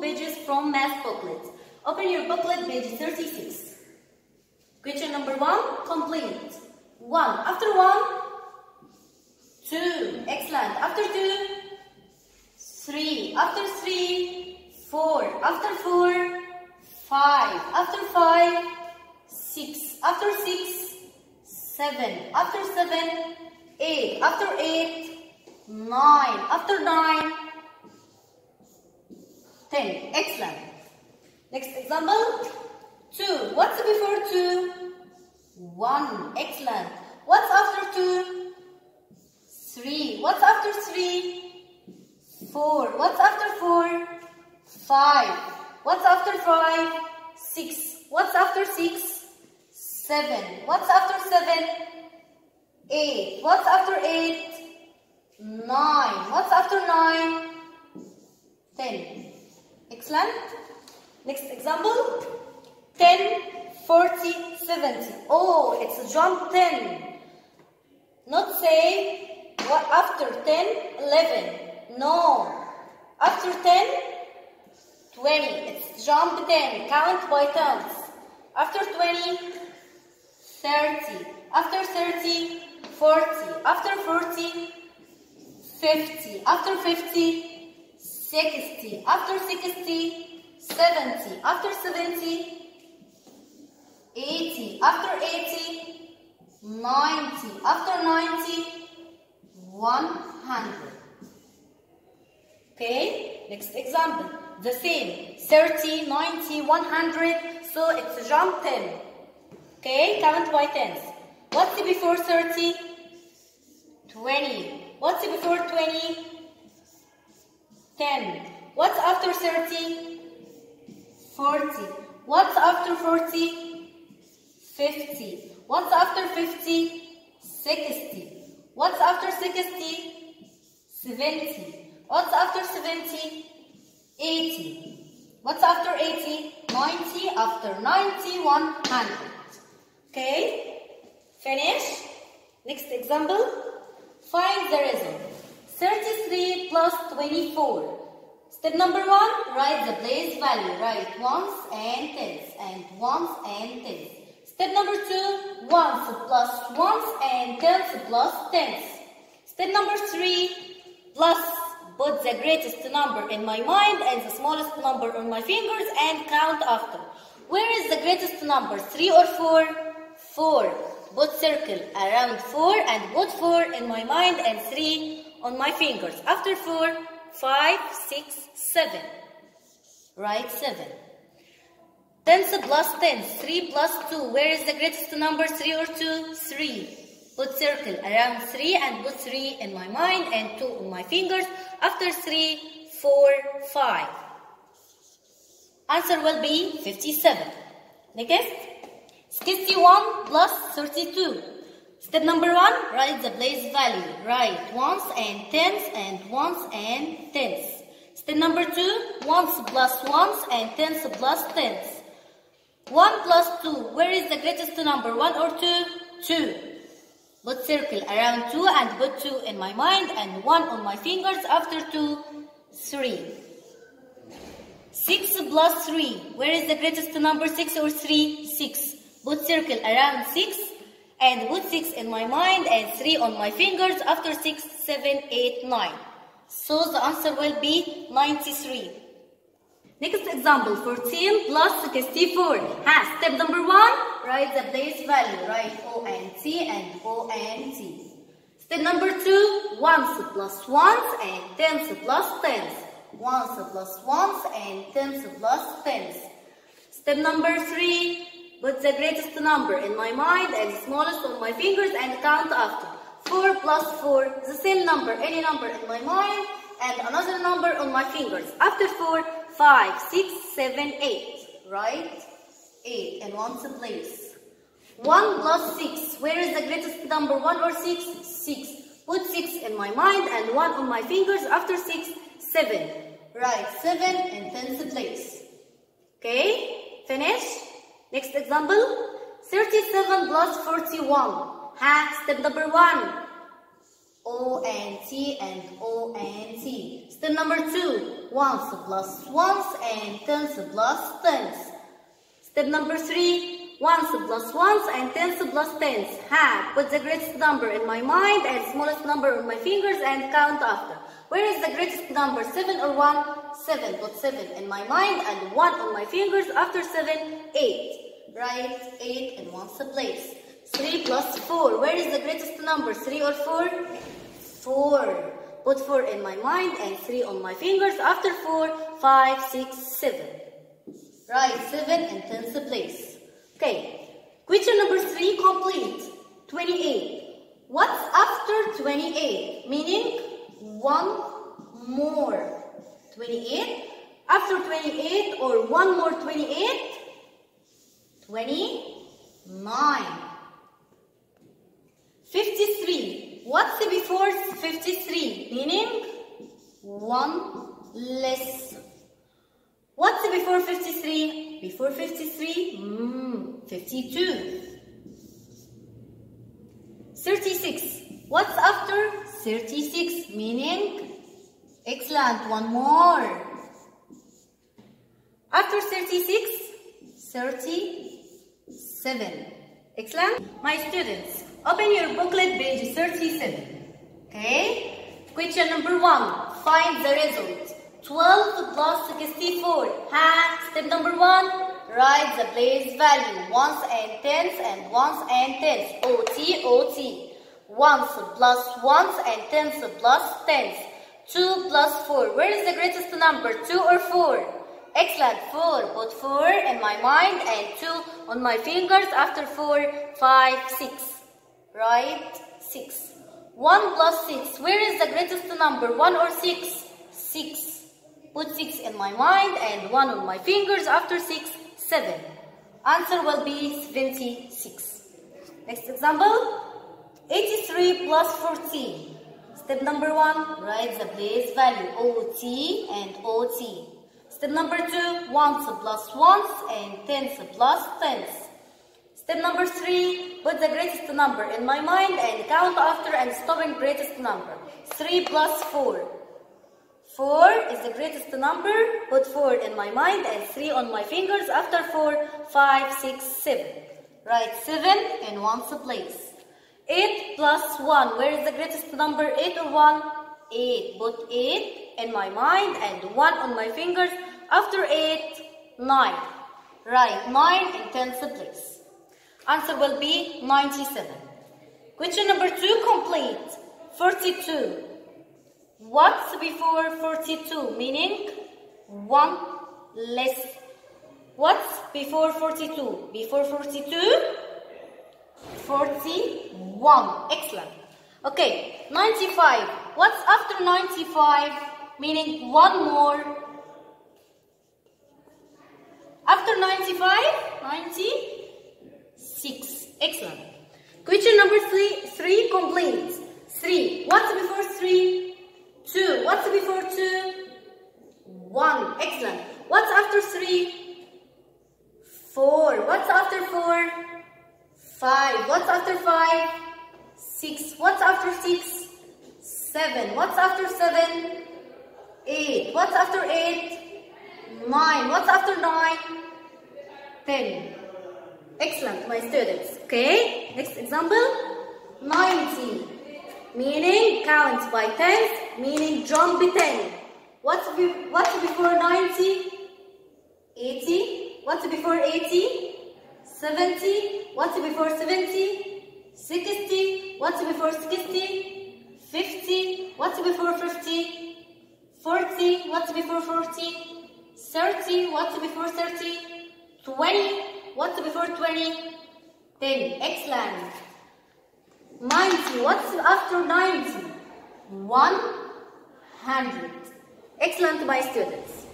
pages from math booklet. Open your booklet, page 36. Question number one, complete. One. After one, two. Excellent. After two, three. After three, four. After four, five. After five, six. After six, seven. After seven, eight. After eight, nine. After nine, ten. Excellent. Next example. Two. What's before two? One. Excellent. What's after two? Three. What's after three? Four. What's after four? Five. What's after five? Six. What's after six? Seven. What's after seven? Eight. What's after eight? Nine. What's after nine? Ten. Excellent. Next example. 10, 40, 70. Oh, it's a jump 10. Not say what after 10, 11. No. After 10, 20. It's jump 10. Count by tens. After 20, 30. After 30, 40. After 40, 50. After 50, 60. After 60, 70. After 70, 80. After 80, 90. After 90, 100. Okay, next example. The same. 30, 90, 100. So it's jump 10. Okay, count by tens. What's before 30? 20. What's before 20? 10. What's after 30? 40. What's after 40? 50. What's after 50? 60. What's after 60? 70. What's after 70? 80. What's after 80? 90. After 90, 100. Okay? Finish. Next example. Find the result. 33 plus 24. Step number one, write the place value. Write ones and tens and ones and tens. Step number two, ones plus ones and tens plus tens. Step number three, plus put the greatest number in my mind and the smallest number on my fingers and count after. Where is the greatest number, three or four? Four. Put circle around four and put four in my mind and three on my fingers. After four, five, six, seven. Write seven. Tens plus tens, three plus two. Where is the greatest number, three or two? Three. Put circle around three and put three in my mind and two on my fingers. After three, four, five. Answer will be 57. Next. 61 plus 32. Step number one, write the place value. Write ones and tens and ones and tens. Step number two, ones plus ones and tens plus tens. One plus two, where is the greatest number? One or two? Two. Put circle around two and put two in my mind and one on my fingers. After two, three. Six plus three, where is the greatest number? Six or three? Six. Put circle around 6 and put 6 in my mind and 3 on my fingers after 6, 7, 8, 9. So the answer will be 93. Next example, 14 plus 64. Ha, step number 1, write the place value. Write O and T and O and T. Step number 2, ones plus ones and tens plus tens. Ones plus ones and tens plus tens. Step number 3, Put the greatest number in my mind and the smallest on my fingers and count after. 4 plus 4, the same number, any number in my mind and another number on my fingers. After 4, 5, 6, 7, 8. Right? 8 in one's place. 1 plus 6, where is the greatest number? 1 or 6? 6. Put 6 in my mind and 1 on my fingers. After 6, 7. Right, 7 in 10th place. Okay? Finish? Example, 37 plus 41. Ha, step number 1. O and T and O and T. Step number two, ones plus ones and tens plus tens. Step number three, ones plus ones and tens plus tens. Have put the greatest number in my mind and smallest number on my fingers and count after. Where is the greatest number, 7 or 1? 7. Put 7 in my mind and 1 on my fingers. After 7, 8. Write 8 in one's place. 3 plus 4. Where is the greatest number, 3 or 4? 4. Put 4 in my mind and 3 on my fingers. After 4, 5, 6, 7. Write 7 in tens place. Okay. Question number 3 complete. 28. What's after 28? Meaning one more 28 after 28 or one more 28 29 53 what's the before 53 meaning one less. What's before 53 before 53 mm, 52 36 what's after 36 meaning excellent. One more. After 36 37 excellent. My students open your booklet page 37 okay? Question number one. Find the result. 12 plus 64 ha step number one. Write the place value. Ones and tens and ones and tens. Ot ot ones plus ones and tens plus tens. 2 plus 4. Where is the greatest number? 2 or 4? Excellent. 4. Put 4 in my mind and 2 on my fingers. After 4, 5, 6. Right? 6. 1 plus 6. Where is the greatest number? 1 or 6? 6. Put 6 in my mind and 1 on my fingers. After 6, 7. Answer will be 76. Next example. 83 plus 14. Step number 1, write the place value OT and OT. Step number 2, ones plus ones and tens plus tens. Step number 3, put the greatest number in my mind and count after and stopping greatest number. 3 plus 4. 4 is the greatest number. Put 4 in my mind and 3 on my fingers. After 4, 5, 6, 7. Write 7 in one's place. 8 plus 1. Where is the greatest number? 8 or 1? 8. Put 8 in my mind and 1 on my fingers. After 8, 9. Right, 9 in tens place. Answer will be 97. Question number 2 complete. 42. What's before 42? Meaning 1 less. What's before 42? Before 42? 41. Excellent. Okay, 95. What's after 95? Meaning one more. After 95, 96. Excellent. Question number three, three complete. Three. What's before three? Two. What's before two? One. Excellent. What's after three? Four. What's after four? Five. What's after five? Six. What's after six? Seven. What's after seven? Eight. What's after eight? Nine. What's after nine? Ten. Excellent, my students. Okay, next example. 90. Meaning count by tens, meaning jump 10. What's, be what's before 90? 80. What's before 80? 70. What's before 70? 60. What's before 60? 50. What's before 50? 40. What's before 40? 30. What's before 30? 20. What's before 20? 10. Excellent. 90. What's after 90? 100. Excellent, my students.